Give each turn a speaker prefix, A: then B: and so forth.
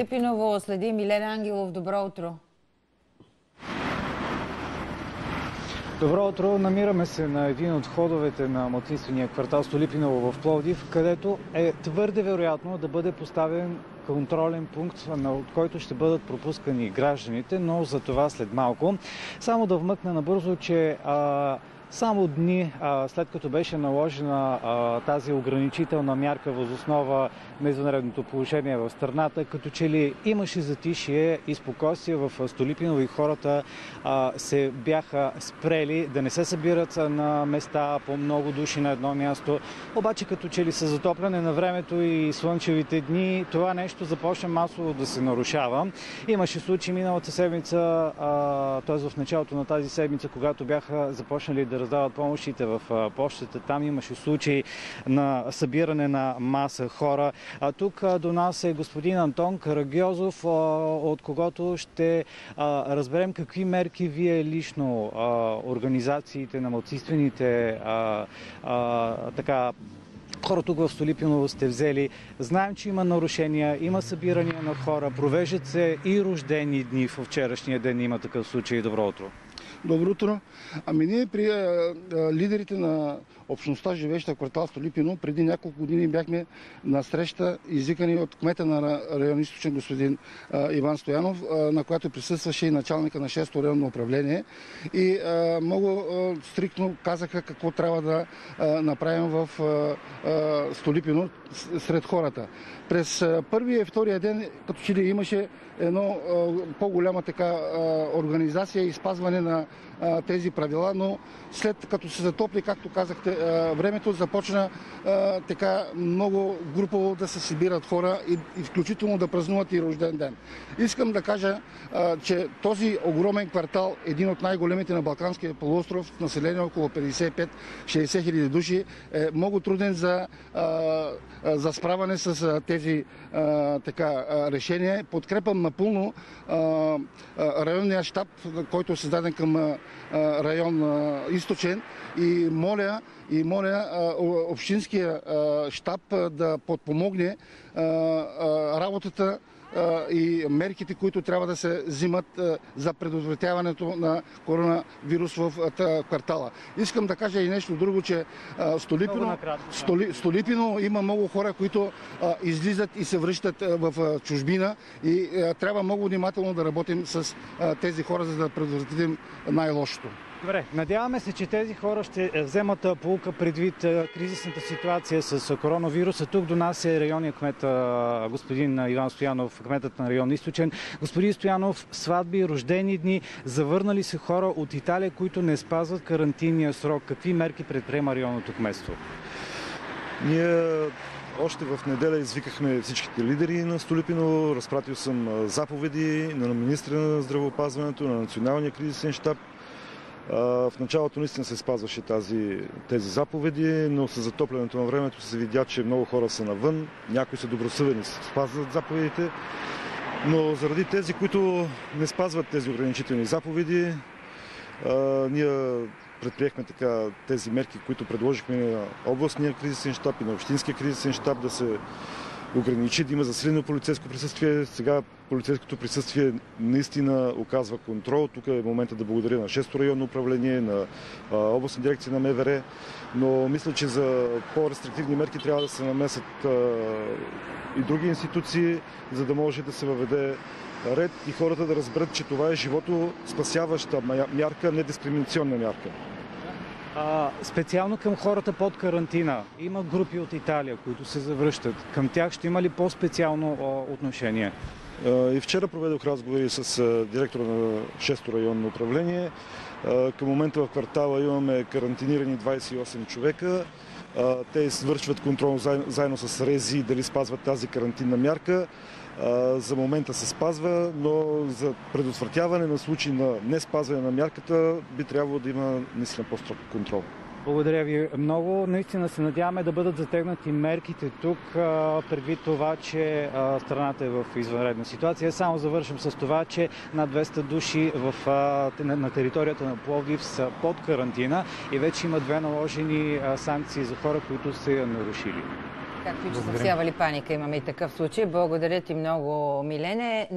A: Липиново следи Милен Ангелов. Добро утро.
B: Добро утро! Намираме се на един от ходовете на младсинствения квартал Столипиново в Пловдив, където е твърде вероятно да бъде поставен контролен пункт, от който ще бъдат пропускани гражданите, но за това след малко. Само да вмъкна набързо, че а, само дни след като беше наложена тази ограничителна мярка възоснова на извънредното положение в страната, като че ли имаше затишие и спокойствие в Столипиново и хората се бяха спрели да не се събират на места по много души на едно място. Обаче като че ли с затопляне на времето и слънчевите дни, това нещо започна масово да се нарушава. Имаше случаи миналата седмица, т.е. в началото на тази седмица, когато бяха започнали да раздават помощите в почтата. Там имаше случаи на събиране на маса хора. А тук до нас е господин Антон Карагьозов, от когото ще разберем какви мерки вие лично, организациите на младсинствените така, хора тук в Столипиново сте взели. Знаем, че има нарушения, има събирания на хора, провеждат се и рождени дни. В вчерашния ден има такъв случай. Добро утро.
C: Добро утро. Ами ние при лидерите на общността, живеща в квартал Столипино, преди няколко години бяхме на среща, извикани от кмета на район Източен господин а, Иван Стоянов, а, на която присъстваше и началника на 6-то районно управление. И а, много стриктно казаха какво трябва да направим в Столипино сред хората. През първия и втория ден, като че ли имаше едно по-голяма така организация и спазване на тези правила, но след като се затопли, както казахте, времето започна така много групово да се събират хора и, включително да празнуват и рожден ден. Искам да кажа, че този огромен квартал, един от най-големите на Балканския полуостров, население около 55-60 хиляди души, е много труден за, за справяне с тези така, решения. Подкрепам напълно районния щаб, който е създаден към район източен и моля, и моля общинския щаб да подпомогне работата и мерките, които трябва да се взимат за предотвратяването на коронавирус в квартала. Искам да кажа и нещо друго, че Столипино, Столи, Столипино има много хора, които излизат и се връщат в чужбина и трябва много внимателно да работим с тези хора, за да предотвратим най-лошото.
B: Добре, надяваме се, че тези хора ще е, вземат полука предвид кризисната ситуация с коронавируса. Тук до нас е районния кмет господин Иван Стоянов, кметът на район Източен. Господин Стоянов, сватби, рождени дни, завърнали се хора от Италия, които не спазват карантинния срок. Какви мерки предприема районното кметство?
D: Ние още в неделя извикахме всичките лидери на Столипино. Разпратил съм заповеди на министра на здравеопазването, на националния кризисен щаб, в началото наистина се спазваше тази, тези заповеди, но с затоплянето на времето се видя, че много хора са навън, някои са добросъвени, спазват заповедите, но заради тези, които не спазват тези ограничителни заповеди, ние предприехме така тези мерки, които предложихме на областния кризисен щаб и на общинския кризисен щаб да се ограничи, да има засилено полицейско присъствие. Сега полицейското присъствие наистина оказва контрол. Тук е момента да благодаря на 6-то районно управление, на областна дирекция на МВР, но мисля, че за по-рестриктивни мерки трябва да се намесят и други институции, за да може да се въведе ред и хората да разберат, че това е живото спасяваща мярка, не дискриминационна мярка.
B: А, специално към хората под карантина. Има групи от Италия, които се завръщат. Към тях ще има ли по-специално отношение?
D: И вчера проведох разговори с директора на 6-то районно управление. Към момента в квартала имаме карантинирани 28 човека. Те извършват контрол заедно с Рези дали спазват тази карантинна мярка. За момента се спазва, но за предотвратяване на случаи на не спазване на мярката би трябвало да има наистина по-строг контрол.
B: Благодаря ви много. Наистина се надяваме да бъдат затегнати мерките тук, предвид това, че страната е в извънредна ситуация. Само завършим с това, че над 200 души в, на територията на Пловдив са под карантина и вече има две наложени санкции за хора, които са нарушили.
A: Както и че са всявали паника, имаме и такъв случай. Благодаря ти много, Милене.